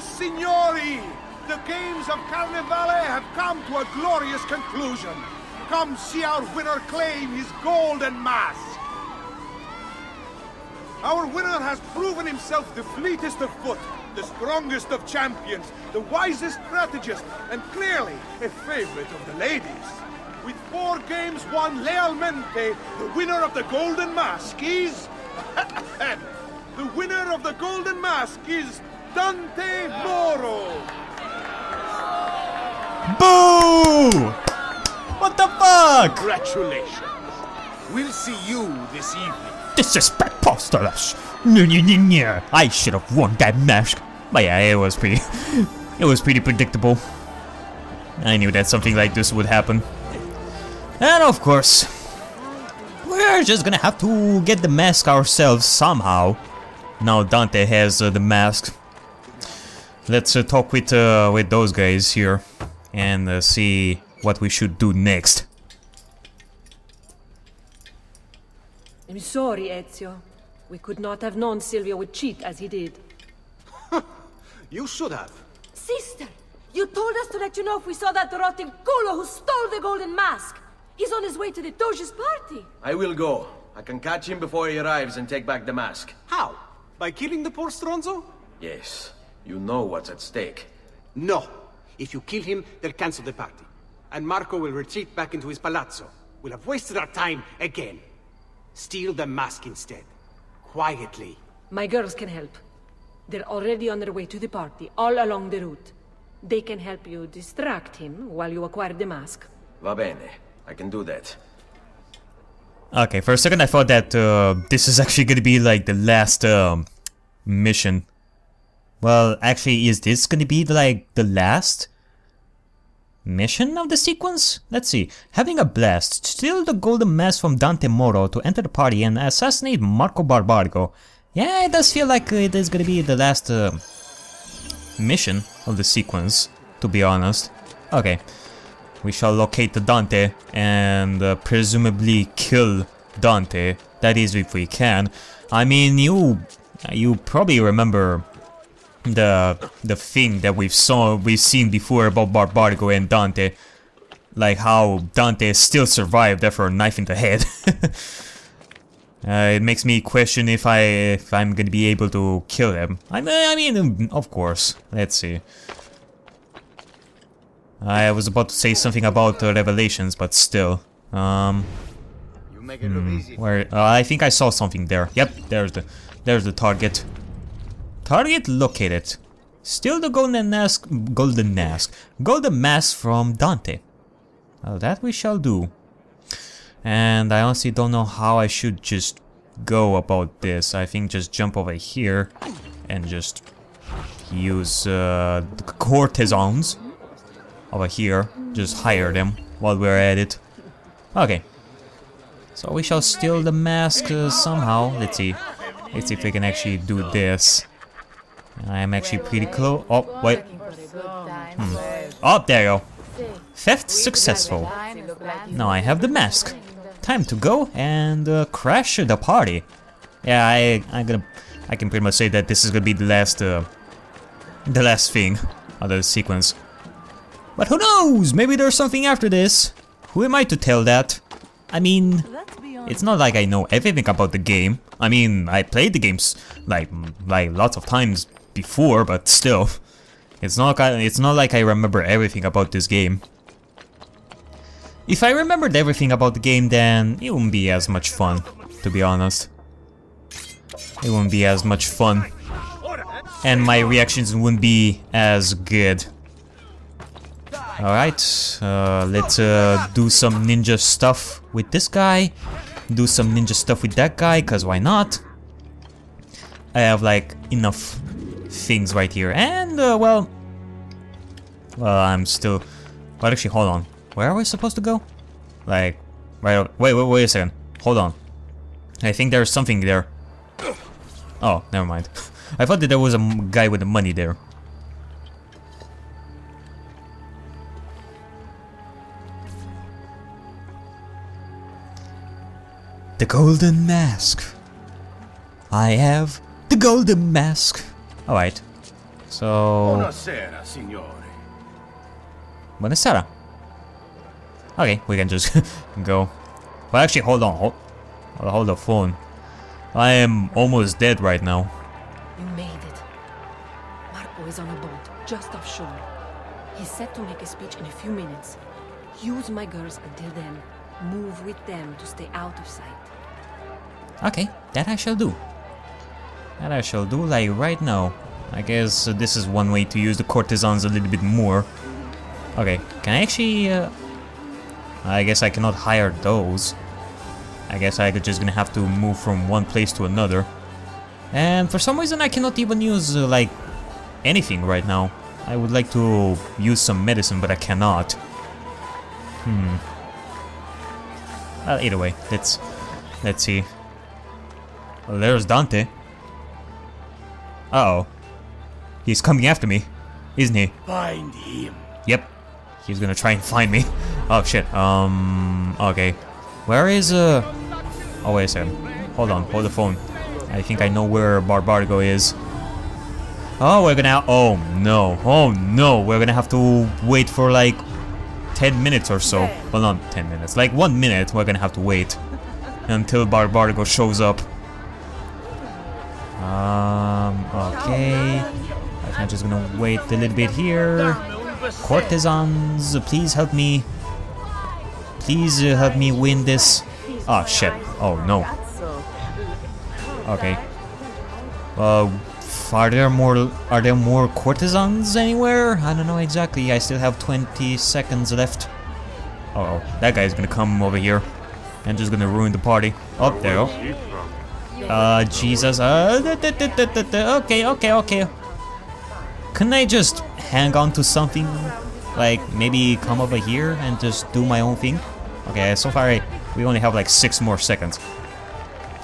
Signori! The games of Carnevale have come to a glorious conclusion. Come see our winner claim his golden mask. Our winner has proven himself the fleetest of foot, the strongest of champions, the wisest strategist, and clearly a favorite of the ladies. With four games won lealmente, the winner of the Golden Mask is... the winner of the Golden Mask is Dante Moro! Boo! What the fuck? Congratulations. We'll see you this evening. This is preposterous. I should have won that mask. But yeah, it was pretty... It was pretty predictable. I knew that something like this would happen. And of course, we're just gonna have to get the mask ourselves somehow. Now Dante has uh, the mask. Let's uh, talk with uh, with those guys here and uh, see what we should do next. I'm sorry, Ezio. We could not have known Silvio would cheat as he did. You should have. Sister! You told us to let you know if we saw that rotting culo who stole the golden mask! He's on his way to the Doge's party! I will go. I can catch him before he arrives and take back the mask. How? By killing the poor Stronzo? Yes. You know what's at stake. No. If you kill him, they'll cancel the party. And Marco will retreat back into his palazzo. We'll have wasted our time again. Steal the mask instead. Quietly. My girls can help. They're already on their way to the party, all along the route. They can help you distract him while you acquire the mask. Va bene. I can do that. Okay, for a second I thought that uh, this is actually gonna be like the last um, mission. Well, actually, is this gonna be like the last mission of the sequence? Let's see. Having a blast, steal the golden mask from Dante Moro to enter the party and assassinate Marco Barbarigo. Yeah, it does feel like it is gonna be the last uh, mission of the sequence, to be honest. Okay. We shall locate the Dante and uh, presumably kill Dante. That is if we can. I mean, you you probably remember the the thing that we've saw we've seen before about Barbarigo and Dante, like how Dante still survived after a knife in the head. uh, it makes me question if I if I'm gonna be able to kill him. I mean, I mean, of course. Let's see. I was about to say something about uh, Revelations, but still. Um, You make it look hmm, easy. where? Uh, I think I saw something there. Yep, there's the, there's the target. Target located. Steal the golden mask, golden mask, golden mask from Dante. Well, that we shall do. And I honestly don't know how I should just go about this. I think just jump over here and just use uh, courtesans over here. Just hire them while we're at it. Okay. So we shall steal the mask uh, somehow. Let's see. Let's see if we can actually do this. I'm actually pretty close. Oh, wait. Hmm. Oh, there you go. Theft successful. Now I have the mask. Time to go and uh, crash the party. Yeah, I, I'm gonna, I can pretty much say that this is gonna be the last, uh, the last thing of the sequence. But who knows? Maybe there's something after this. Who am I to tell that? I mean, it's not like I know everything about the game. I mean, I played the games like like lots of times before, but still, it's not it's not like I remember everything about this game. If I remembered everything about the game, then it wouldn't be as much fun, to be honest. It wouldn't be as much fun. And my reactions wouldn't be as good. Alright, uh, let's uh, do some ninja stuff with this guy. Do some ninja stuff with that guy, cause why not? I have like enough things right here. And, uh, well... Well, I'm still... But actually, hold on. Where are we supposed to go? Like, right... Wait, wait, wait a second. Hold on. I think there's something there. Oh, never mind. I thought that there was a guy with the money there. The golden mask. I have the golden mask. Alright. So, Buonasera, signore. Buonasera. Okay, we can just go. But actually, hold on. Hold, hold the phone. I am almost dead right now. You made it. Marco is on a boat just offshore. He's set to make a speech in a few minutes. Use my girls until then. Move with them to stay out of sight. Okay, that I shall do. That I shall do, like right now. I guess uh, this is one way to use the courtesans a little bit more. Okay, can I actually... Uh, I guess I cannot hire those. I guess I could just gonna have to move from one place to another. And for some reason I cannot even use, uh, like, anything right now. I would like to use some medicine, but I cannot. Hmm. Well, either way, let's... Let's see. Well, there's Dante. Uh oh He's coming after me, isn't he? Find him. Yep. He's gonna try and find me. Oh shit. Um. Okay. Where is uh? Oh wait a second. Hold on. Hold the phone. I think I know where Barbarigo is. Oh, we're gonna. Oh no. Oh no. We're gonna have to wait for like 10 minutes or so. Well, not 10 minutes. Like one minute. We're gonna have to wait until Barbarigo shows up. Um. Okay. I'm just gonna wait a little bit here. Courtesans, please help me. Please uh, help me win this. Oh shit. Oh no. Okay. Uh, are there more? Are there more courtesans anywhere? I don't know exactly. I still have 20 seconds left. Uh oh, that guy's gonna come over here and just gonna ruin the party. Oh, there you go. Uh, Jesus. Uh, okay, okay, okay. Couldn't I just hang on to something? Like, maybe come over here and just do my own thing? Okay, so far I, we only have like six more seconds.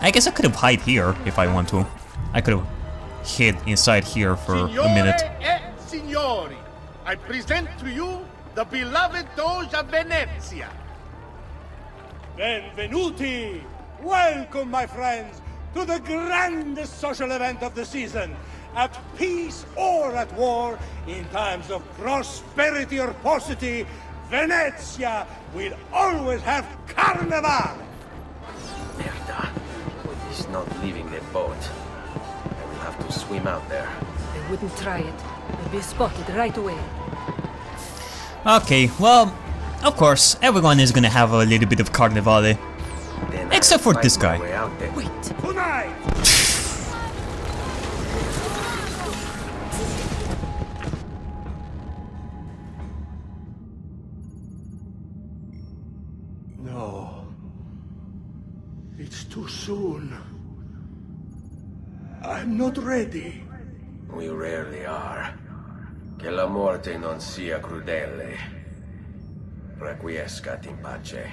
I guess I could have hide here if I want to. I could have hid inside here for a minute. Signore e signori, I present to you the beloved Doge of Venezia. Benvenuti! Welcome, my friends, to the grandest social event of the season. At peace or at war, in times of prosperity or paucity, Venezia will always have Carnival! Merda. He's not leaving the boat. I will have to swim out there. They wouldn't try it. They'd be spotted right away. Okay, well, of course, everyone is gonna have a little bit of Carnevale. Then Except for this guy. way out there. Wait! Too soon. I'm not ready. We rarely are. Che la morte non sia crudele. Requiescat in pace.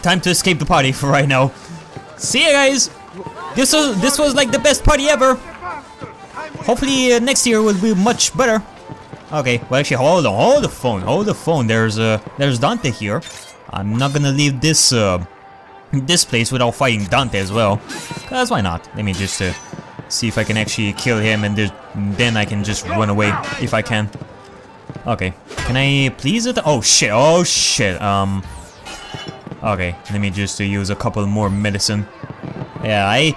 Time to escape the party for right now. See ya, guys. This was this was like the best party ever. Hopefully uh, next year will be much better. Okay, well actually hold on, hold the phone, hold the phone. There's uh there's Dante here. I'm not gonna leave this uh this place without fighting Dante as well. Cause why not? Let me just uh, see if I can actually kill him and then I can just run away if I can. Okay, can I please it? Oh shit! Oh shit! Um. Okay, let me just uh, use a couple more medicine. Yeah, I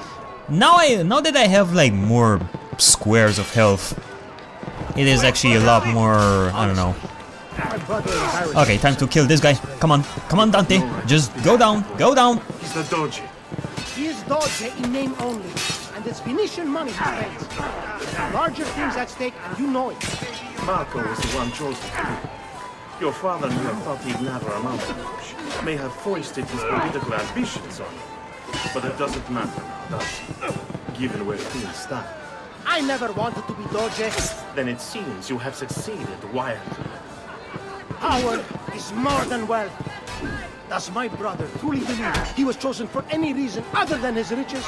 now I now that I have like more squares of health, it is actually a lot more. I don't know. Okay, time to kill this guy. Come on, come on, Dante. Just go down, go down. He's the Doge. He is Doge in name only, and it's Venetian money he spends. There larger things at stake, and you know it. Marco was the one chosen. Your father may have thought he'd never amount to much, may have foisted his political ambitions on you. But it doesn't matter now, does it? Given where things stand. I never wanted to be Doge. Then it seems you have succeeded wildly. Power is more than wealth. Does my brother truly believe he was chosen for any reason other than his riches?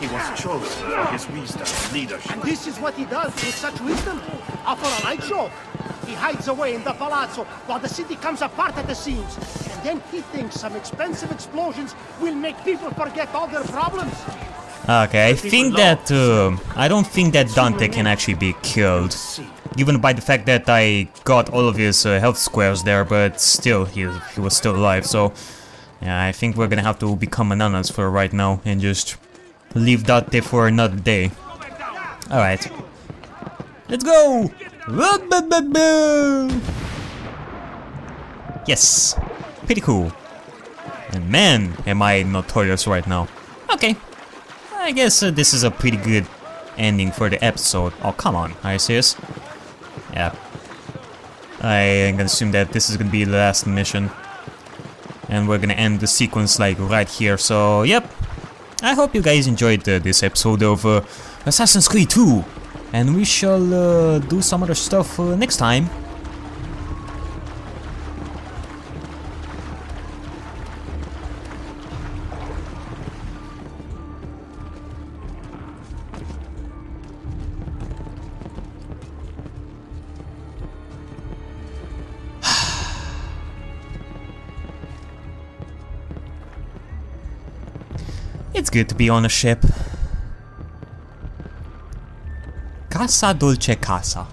He was chosen for his wisdom and leadership. And this is what he does with such wisdom? After a light show, he hides away in the palazzo while the city comes apart at the seams. And then he thinks some expensive explosions will make people forget all their problems. Okay, I think that uh, I don't think that Dante can actually be killed, given by the fact that I got all of his uh, health squares there, but still he he was still alive. So yeah, I think we're gonna have to become ananas for right now and just leave Dante for another day. All right, let's go. Yes, pretty cool. And man, am I notorious right now. Okay, I guess uh, this is a pretty good ending for the episode. Oh, come on. Are you serious? Yeah. I gonna assume that this is gonna be the last mission. And we're gonna end the sequence like right here. So, yep. I hope you guys enjoyed uh, this episode of uh, Assassin's Creed 2. And we shall uh, do some other stuff uh, next time. It's good to be on a ship. Casa Dulce Casa.